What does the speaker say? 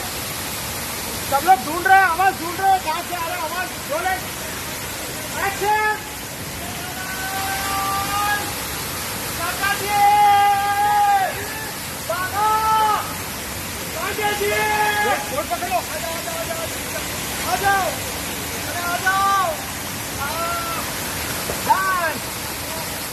सब लोग ढूंढ रहे हैं आवाज़ ढूंढ रहे हैं कहाँ से आ रहा है आवाज़ बोले। एक्शन आ जाओ आ जाओ।